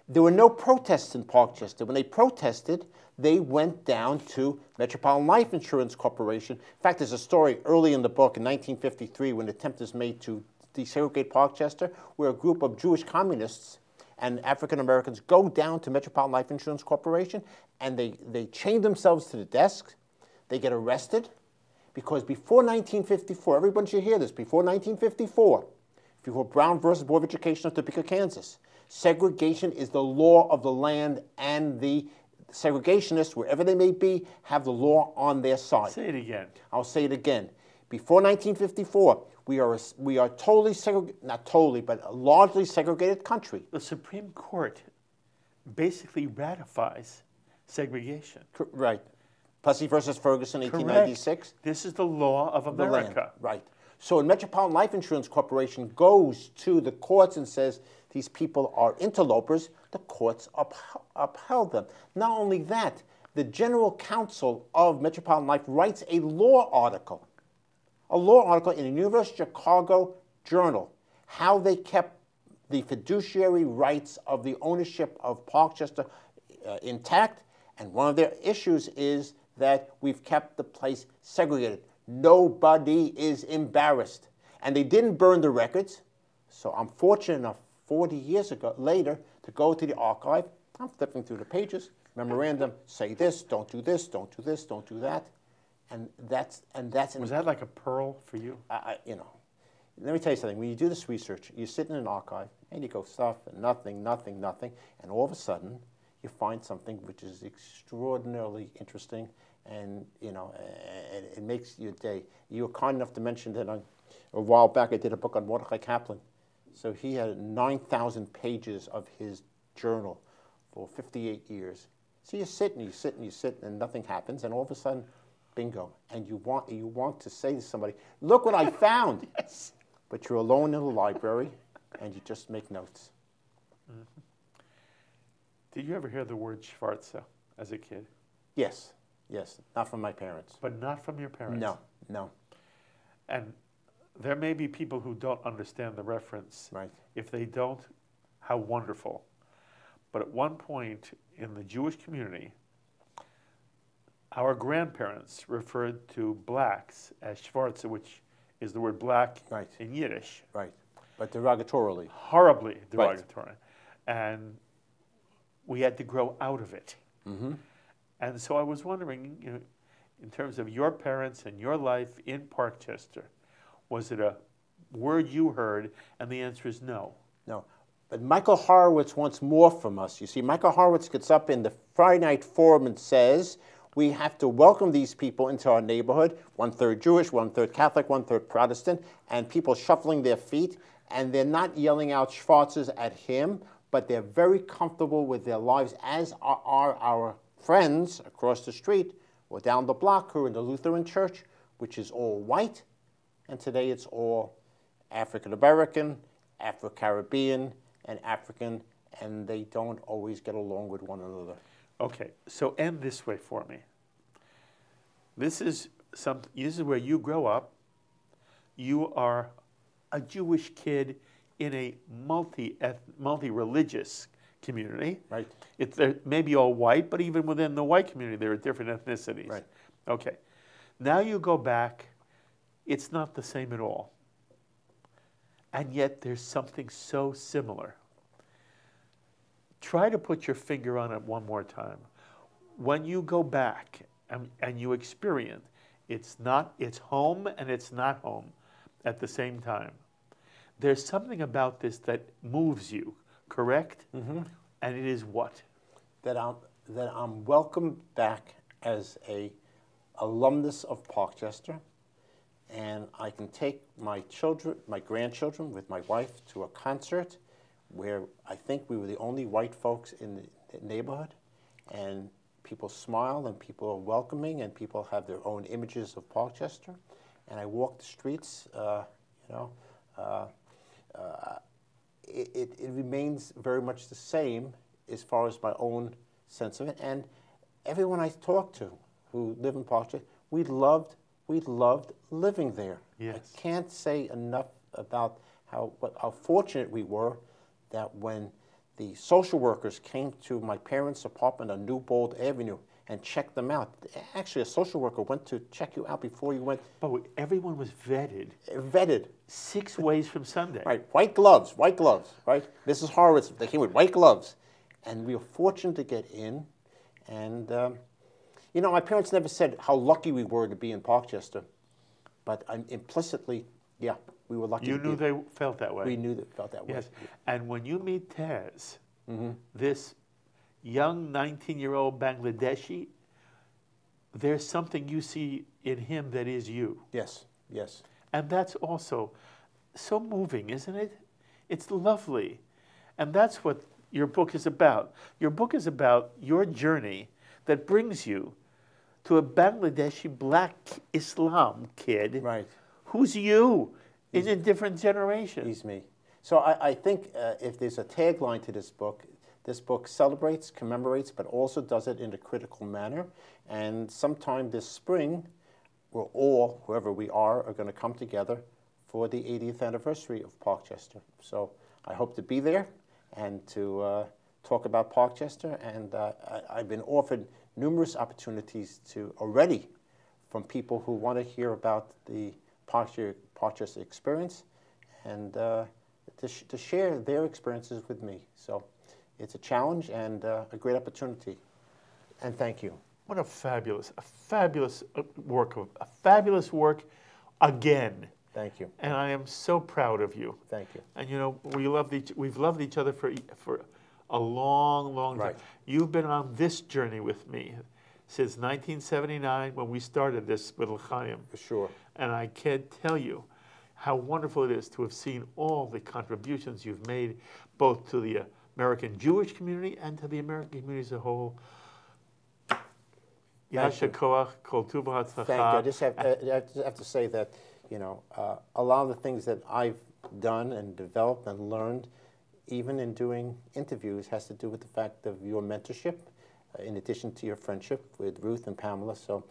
There were no protests in Parkchester. When they protested, they went down to Metropolitan Life Insurance Corporation. In fact, there's a story early in the book in 1953 when an attempt is made to desegregate Parkchester, where a group of Jewish communists and African Americans go down to Metropolitan Life Insurance Corporation and they, they chain themselves to the desk. They get arrested because before 1954, everyone should hear this, before 1954, before Brown versus Board of Education of Topeka, Kansas, segregation is the law of the land and the segregationists, wherever they may be, have the law on their side. Say it again. I'll say it again. Before 1954, we are, a, we are totally segregated, not totally, but a largely segregated country. The Supreme Court basically ratifies segregation. Cor- Right. Plessy versus Ferguson, Correct. 1896. This is the law of the land. America. Right. So, when Metropolitan Life Insurance Corporation goes to the courts and says these people are interlopers, the courts uph- upheld them. Not only that, the General Counsel of Metropolitan Life writes a law article, a law article in the University of Chicago Journal, how they kept the fiduciary rights of the ownership of Parkchester uh, intact. And one of their issues is that we've kept the place segregated. Nobody is embarrassed. And they didn't burn the records. So I'm fortunate enough 40 years ago later to go to the archive. I'm flipping through the pages. Memorandum, say this, don't do this, don't do this, don't do that. And that's and that's an Was that like a pearl for you? I, I- you know, let me tell you something. When you do this research, you sit in an archive and you go stuff and nothing, nothing, nothing, and all of a sudden you find something which is extraordinarily interesting, and you know, and it makes your day. You were kind enough to mention that I, a while back I did a book on Mordecai Kaplan. So he had 9,000 pages of his journal for 58 years. So you sit and you sit and you sit and nothing happens, and all of a sudden, bingo. And you want you want to say to somebody, "Look what I found!" yes. But you're alone in the library, and you just make notes. Mm-hmm. Did you ever hear the word Schwarze as a kid? Yes, yes, not from my parents. But not from your parents. No, no. And there may be people who don't understand the reference. Right. If they don't, how wonderful. But at one point in the Jewish community, our grandparents referred to blacks as Schwarze, which is the word black Right. in Yiddish, Right, but derogatorily. horribly derogatory. And we had to grow out of it. Mm-hmm. And so I was wondering, you know, in terms of your parents and your life in Parkchester, was it a word you heard? And the answer is no. No. But Michael Horowitz wants more from us. You see, Michael Horowitz gets up in the Friday Night Forum and says, we have to welcome these people into our neighborhood, one third Jewish, one third Catholic, one third Protestant, and people shuffling their feet, and they're not yelling out Schwarzes at him, but they're very comfortable with their lives, as are, are our friends across the street or down the block who are in the Lutheran Church, which is all white, and today it's all African American, Afro Caribbean, and African, and they don't always get along with one another. Okay, so end this way for me. This is some. This is where you grow up. You are a Jewish kid in a multi multi religious community. Right. It's maybe all white, but even within the white community, there are different ethnicities. Right. Okay. Now you go back. It's not the same at all. And yet there's something so similar. Try to put your finger on it one more time. When you go back and, and you experience, it's not, it's home and it's not home at the same time. There's something about this that moves you, correct? Mm-hmm. And it is what? That I'm, that I'm welcomed back as a alumnus of Parkchester, and I can take my children, my grandchildren, with my wife to a concert where I think we were the only white folks in the neighborhood, and people smile and people are welcoming and people have their own images of Parkchester, and I walk the streets, uh, you know. Uh, uh, it, it, remains very much the same as far as my own sense of it. And everyone I talk to who live in Parkchester, we loved, we loved living there. Yes. I can't say enough about how, what, how fortunate we were that when the social workers came to my parents' apartment on Newbold Avenue and checked them out. Actually, a social worker went to check you out before you went. But everyone was vetted. Vetted. Six ways from Sunday. Right, white gloves, white gloves, right? Mrs. Horowitz, they came with white gloves. And we were fortunate to get in. And, um, you know, my parents never said how lucky we were to be in Parkchester. But um, implicitly, yeah, we were lucky. You knew they felt that way. We knew they felt that way. Yes. And when you meet Taz, Mm-hmm. this young 19 year old Bangladeshi, there's something you see in him that is you. Yes, yes. And that's also so moving, isn't it? It's lovely. And that's what your book is about. Your book is about your journey that brings you to a Bangladeshi black Islam kid Right. who's you in a different generation. He's me. So I, I think uh, if there's a tagline to this book, this book celebrates, commemorates, but also does it in a critical manner. And sometime this spring, we're all, whoever we are, are going to come together for the 80th anniversary of Parkchester. So I hope to be there and to uh, talk about Parkchester. And uh, I, I've been offered numerous opportunities to already from people who want to hear about the Parkchester experience and uh, to, sh- to share their experiences with me. So it's a challenge and uh, a great opportunity. And thank you. What a fabulous, a fabulous uh, work of, a fabulous work again. Thank you. And I am so proud of you. Thank you. And you know, we loved each, we've loved each other for, for a long, long Right. time. You've been on this journey with me since 1979 when we started this with L'Chayim. For sure. And I can't tell you how wonderful it is to have seen all the contributions you've made, both to the American Jewish community and to the American community as a whole. Yasha Koach, Kol Thank you. I just have, I I just have to say that, you know, uh, a lot of the things that I've done and developed and learned, even in doing interviews, has to do with the fact of your mentorship, uh, in addition to your friendship with Ruth and Pamela. So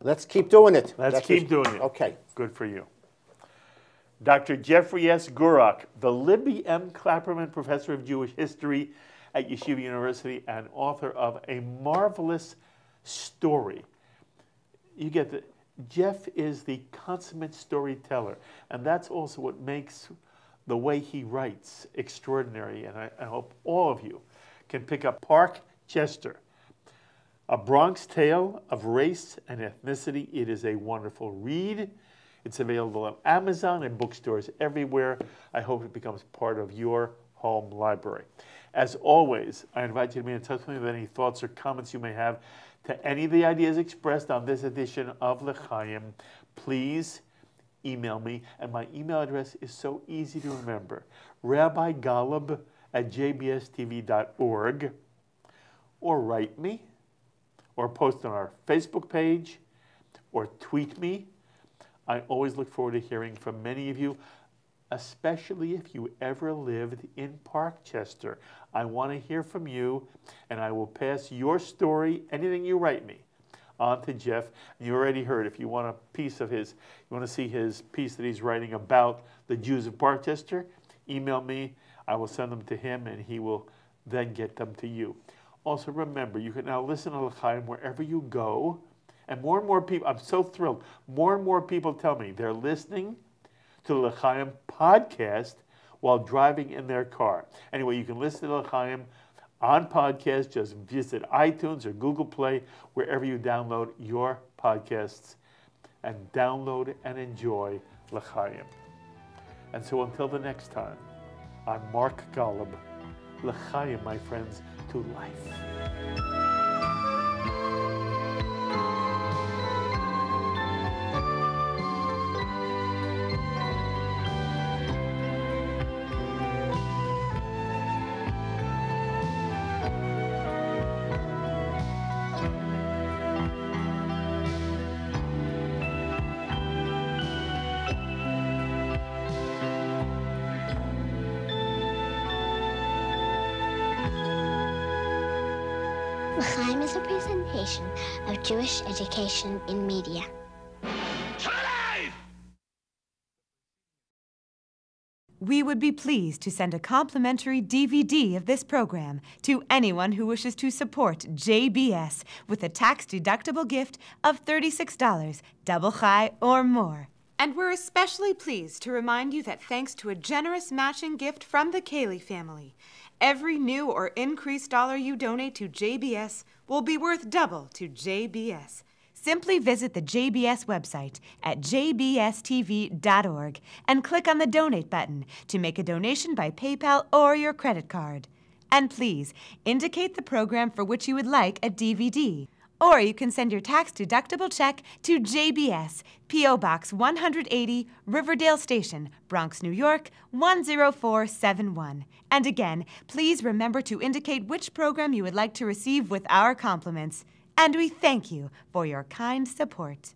let's keep doing it. Let's That's keep doing it. Okay. Good for you. Dr. Jeffrey S. Gurock, the Libby M. Klaperman Professor of Jewish History at Yeshiva University and author of a marvelous story. You get the Jeff is the consummate storyteller, and that's also what makes the way he writes extraordinary. And I, I hope all of you can pick up Park Chester, a Bronx Tale of Race and Ethnicity. It is a wonderful read. It's available on Amazon and bookstores everywhere. I hope it becomes part of your home library. As always, I invite you to be in touch with me with any thoughts or comments you may have to any of the ideas expressed on this edition of L'Chayim. Please email me, and my email address is so easy to remember Rabbi Golub at jbstv.org, or write me, or post on our Facebook page, or tweet me. I always look forward to hearing from many of you, especially if you ever lived in Parkchester. I want to hear from you, and I will pass your story, anything you write me, on to Jeff. You already heard, if you want a piece of his, you want to see his piece that he's writing about the Jews of Parkchester, email me. I will send them to him, and he will then get them to you. Also, remember, you can now listen to L'Chayim wherever you go. And more and more people, I'm so thrilled, more and more people tell me they're listening to the L'Chayim podcast while driving in their car. Anyway, you can listen to L'Chayim on podcast. Just visit iTunes or Google Play, wherever you download your podcasts, and download and enjoy L'Chayim. And so until the next time, I'm Mark Golub. L'chaim, my friends, to life. Of Jewish education in media. We would be pleased to send a complimentary DVD of this program to anyone who wishes to support JBS with a tax deductible gift of $36, double chai or more. And we're especially pleased to remind you that thanks to a generous matching gift from the Cayley family, every new or increased dollar you donate to JBS will be worth double to JBS. Simply visit the JBS website at jbstv.org and click on the donate button to make a donation by PayPal or your credit card. And please indicate the program for which you would like a DVD. Or you can send your tax deductible check to JBS, P.O. Box 180, Riverdale Station, Bronx, New York 10471. And again, please remember to indicate which program you would like to receive with our compliments. And we thank you for your kind support.